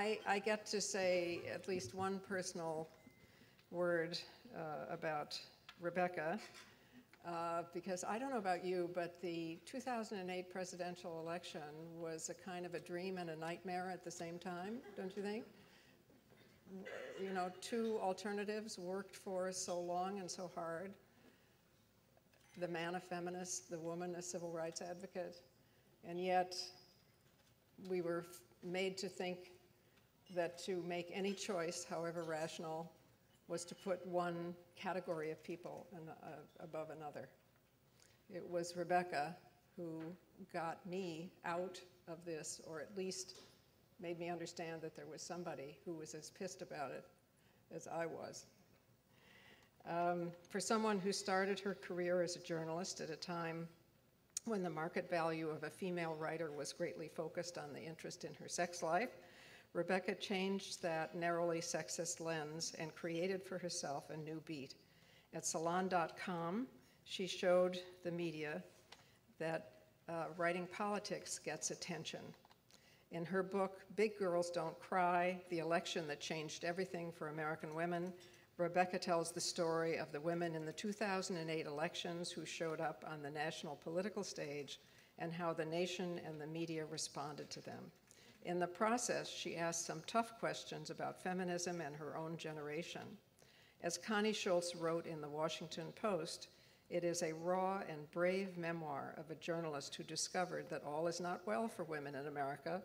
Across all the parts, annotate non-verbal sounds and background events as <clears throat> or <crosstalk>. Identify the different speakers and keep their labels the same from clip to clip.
Speaker 1: I, I get to say at least one personal word uh, about Rebecca, uh, because I don't know about you, but the 2008 presidential election was a kind of a dream and a nightmare at the same time, don't you think? You know, two alternatives worked for so long and so hard. The man a feminist, the woman a civil rights advocate, and yet we were made to think that to make any choice, however rational, was to put one category of people uh, above another. It was Rebecca who got me out of this, or at least made me understand that there was somebody who was as pissed about it as I was. Um, for someone who started her career as a journalist at a time when the market value of a female writer was greatly focused on the interest in her sex life, Rebecca changed that narrowly sexist lens and created for herself a new beat. At salon.com, she showed the media that uh, writing politics gets attention. In her book, Big Girls Don't Cry The Election That Changed Everything for American Women, Rebecca tells the story of the women in the 2008 elections who showed up on the national political stage and how the nation and the media responded to them. In the process, she asked some tough questions about feminism and her own generation. As Connie Schultz wrote in the Washington Post, it is a raw and brave memoir of a journalist who discovered that all is not well for women in America,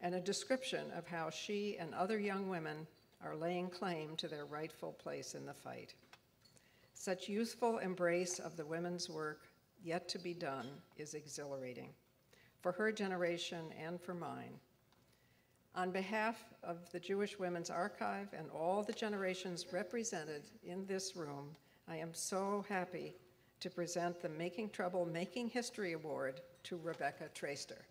Speaker 1: and a description of how she and other young women are laying claim to their rightful place in the fight. Such youthful embrace of the women's work yet to be done is exhilarating for her generation and for mine. On behalf of the Jewish Women's Archive and all the generations represented in this room, I am so happy to present the Making Trouble Making History Award to Rebecca Traister.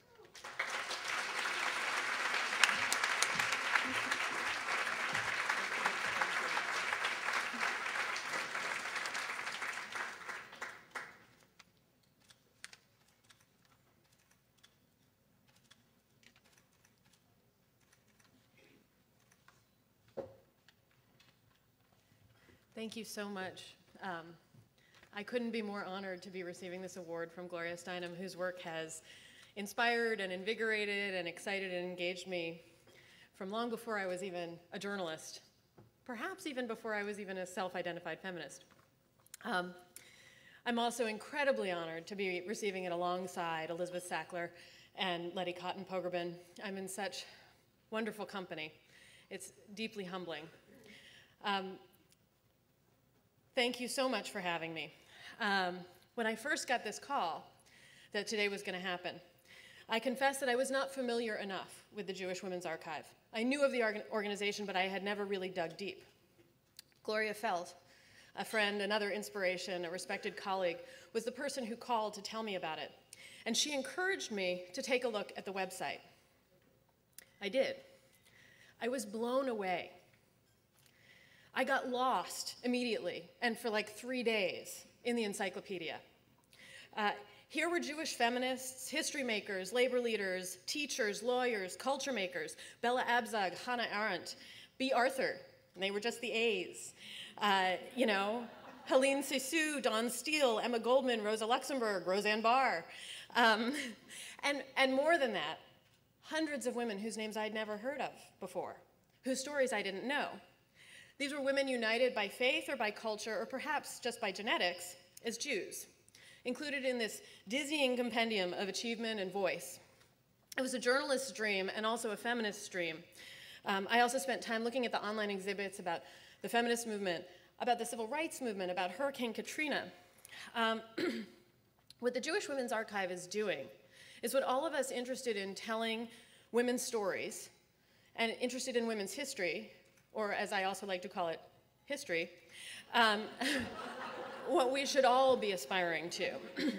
Speaker 2: Thank you so much. Um, I couldn't be more honored to be receiving this award from Gloria Steinem, whose work has inspired and invigorated and excited and engaged me from long before I was even a journalist, perhaps even before I was even a self-identified feminist. Um, I'm also incredibly honored to be receiving it alongside Elizabeth Sackler and Letty Cottin Pogrebin. I'm in such wonderful company. It's deeply humbling. Um, Thank you so much for having me. Um, when I first got this call that today was going to happen, I confess that I was not familiar enough with the Jewish Women's Archive. I knew of the organization, but I had never really dug deep. Gloria Feldt, a friend, another inspiration, a respected colleague, was the person who called to tell me about it. And she encouraged me to take a look at the website. I did. I was blown away I got lost immediately and for like three days in the encyclopedia. Uh, here were Jewish feminists, history makers, labor leaders, teachers, lawyers, culture makers, Bella Abzug, Hannah Arendt, Bea Arthur, and they were just the A's. Uh, you know, Helene Cixous, Dawn Steel, Emma Goldman, Rosa Luxemburg, Roseanne Barr. Um, and, and more than that, hundreds of women whose names I'd never heard of before, whose stories I didn't know. These were women united by faith or by culture or perhaps just by genetics as Jews, included in this dizzying compendium of achievement and voice. It was a journalist's dream and also a feminist's dream. Um, I also spent time looking at the online exhibits about the feminist movement, about the civil rights movement, about Hurricane Katrina. Um, <clears throat> what the Jewish Women's Archive is doing is what all of us interested in telling women's stories and interested in women's history or as I also like to call it, history, um, <laughs> what we should all be aspiring to. <clears throat>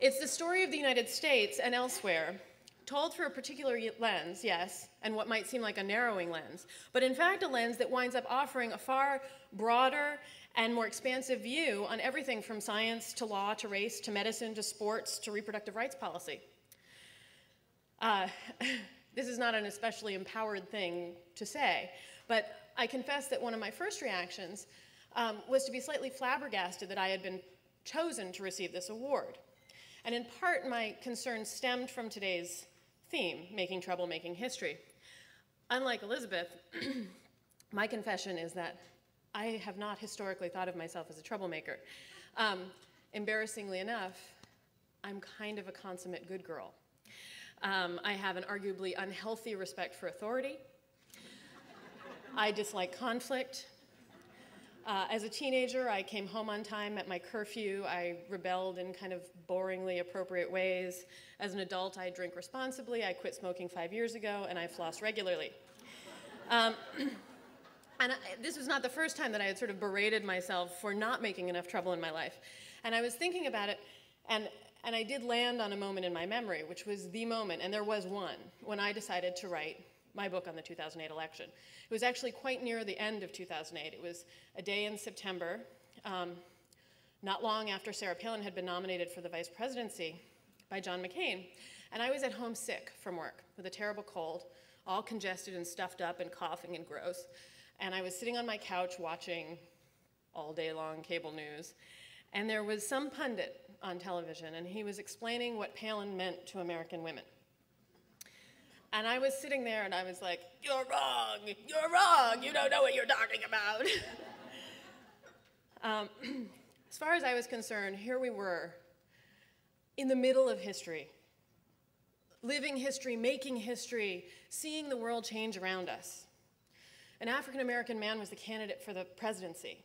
Speaker 2: it's the story of the United States and elsewhere, told through a particular lens, yes, and what might seem like a narrowing lens, but in fact a lens that winds up offering a far broader and more expansive view on everything from science to law to race to medicine to sports to reproductive rights policy. Uh, <laughs> This is not an especially empowered thing to say, but I confess that one of my first reactions um, was to be slightly flabbergasted that I had been chosen to receive this award. And in part, my concern stemmed from today's theme, making trouble, making history. Unlike Elizabeth, <clears throat> my confession is that I have not historically thought of myself as a troublemaker. Um, embarrassingly enough, I'm kind of a consummate good girl. Um, I have an arguably unhealthy respect for authority. I dislike conflict. Uh, as a teenager, I came home on time at my curfew. I rebelled in kind of boringly appropriate ways. As an adult, I drink responsibly. I quit smoking five years ago, and I floss regularly. Um, <clears throat> and I, this was not the first time that I had sort of berated myself for not making enough trouble in my life. And I was thinking about it, and, and I did land on a moment in my memory, which was the moment, and there was one, when I decided to write my book on the 2008 election. It was actually quite near the end of 2008. It was a day in September, um, not long after Sarah Palin had been nominated for the vice presidency by John McCain. And I was at home sick from work with a terrible cold, all congested and stuffed up and coughing and gross. And I was sitting on my couch watching all day long cable news. And there was some pundit on television, and he was explaining what Palin meant to American women. And I was sitting there and I was like, You're wrong, you're wrong, you don't know what you're talking about. <laughs> um, <clears throat> as far as I was concerned, here we were in the middle of history, living history, making history, seeing the world change around us. An African American man was the candidate for the presidency.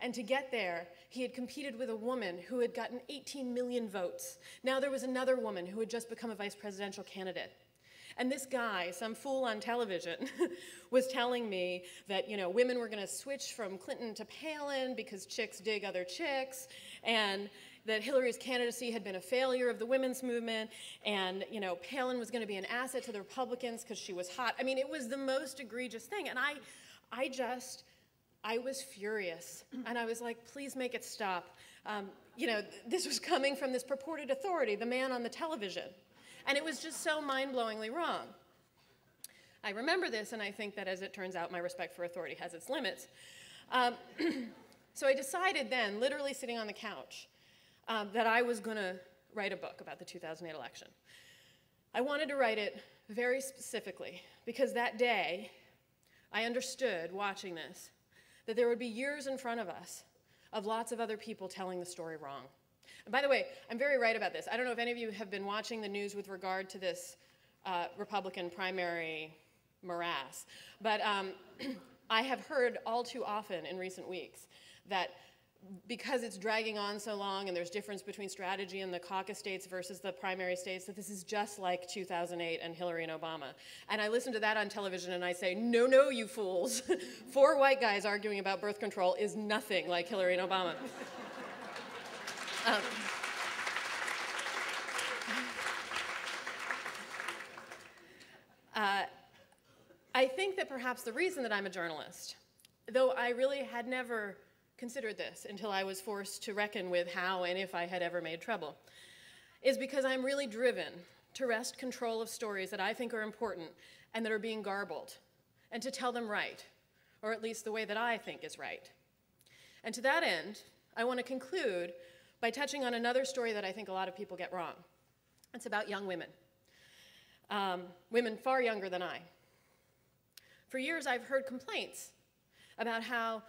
Speaker 2: And to get there, he had competed with a woman who had gotten 18 million votes. Now there was another woman who had just become a vice presidential candidate. And this guy, some fool on television, <laughs> was telling me that, you know, women were going to switch from Clinton to Palin because chicks dig other chicks, and that Hillary's candidacy had been a failure of the women's movement, and, you know, Palin was going to be an asset to the Republicans because she was hot. I mean, it was the most egregious thing. And I, I just, I was furious. And I was like, please make it stop. Um, you know, this was coming from this purported authority, the man on the television. And it was just so mind blowingly wrong. I remember this, and I think that as it turns out, my respect for authority has its limits. Um, <clears throat> so I decided then, literally sitting on the couch, um, that I was going to write a book about the 2008 election. I wanted to write it very specifically because that day I understood watching this that there would be years in front of us of lots of other people telling the story wrong. And by the way, I'm very right about this. I don't know if any of you have been watching the news with regard to this uh, Republican primary morass, but um, <clears throat> I have heard all too often in recent weeks that because it's dragging on so long and there's difference between strategy in the caucus states versus the primary states that this is just like 2008 and Hillary and Obama. And I listen to that on television and I say, no, no, you fools. <laughs> Four white guys arguing about birth control is nothing like Hillary and Obama. <laughs> Um, uh, I think that perhaps the reason that I'm a journalist, though I really had never considered this until I was forced to reckon with how and if I had ever made trouble, is because I'm really driven to wrest control of stories that I think are important and that are being garbled, and to tell them right, or at least the way that I think is right. And to that end, I want to conclude by touching on another story that I think a lot of people get wrong. It's about young women, um, women far younger than I. For years, I've heard complaints about how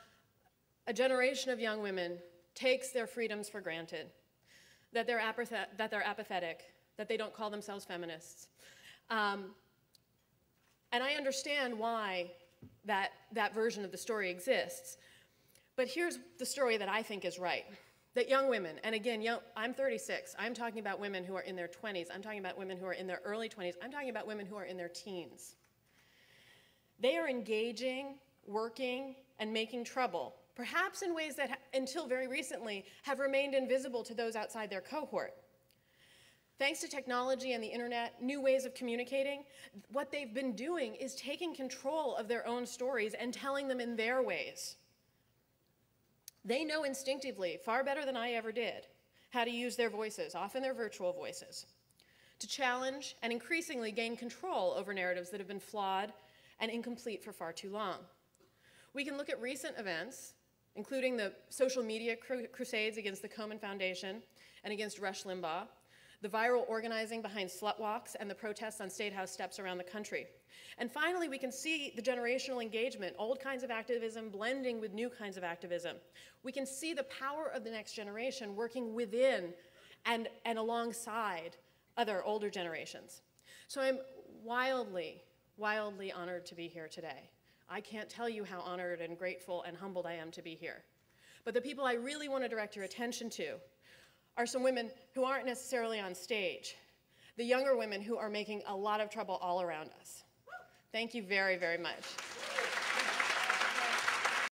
Speaker 2: a generation of young women takes their freedoms for granted, that they're, that they're apathetic, that they don't call themselves feminists. Um, and I understand why that, that version of the story exists. But here's the story that I think is right that young women, and again, young, I'm 36, I'm talking about women who are in their 20s, I'm talking about women who are in their early 20s, I'm talking about women who are in their teens. They are engaging, working, and making trouble, perhaps in ways that, until very recently, have remained invisible to those outside their cohort. Thanks to technology and the internet, new ways of communicating, what they've been doing is taking control of their own stories and telling them in their ways. They know instinctively, far better than I ever did, how to use their voices, often their virtual voices, to challenge and increasingly gain control over narratives that have been flawed and incomplete for far too long. We can look at recent events, including the social media cru crusades against the Komen Foundation and against Rush Limbaugh, the viral organizing behind slut walks and the protests on State House steps around the country. And finally, we can see the generational engagement, old kinds of activism blending with new kinds of activism. We can see the power of the next generation working within and, and alongside other older generations. So I'm wildly, wildly honored to be here today. I can't tell you how honored and grateful and humbled I am to be here. But the people I really want to direct your attention to are some women who aren't necessarily on stage, the younger women who are making a lot of trouble all around us. Thank you very, very much.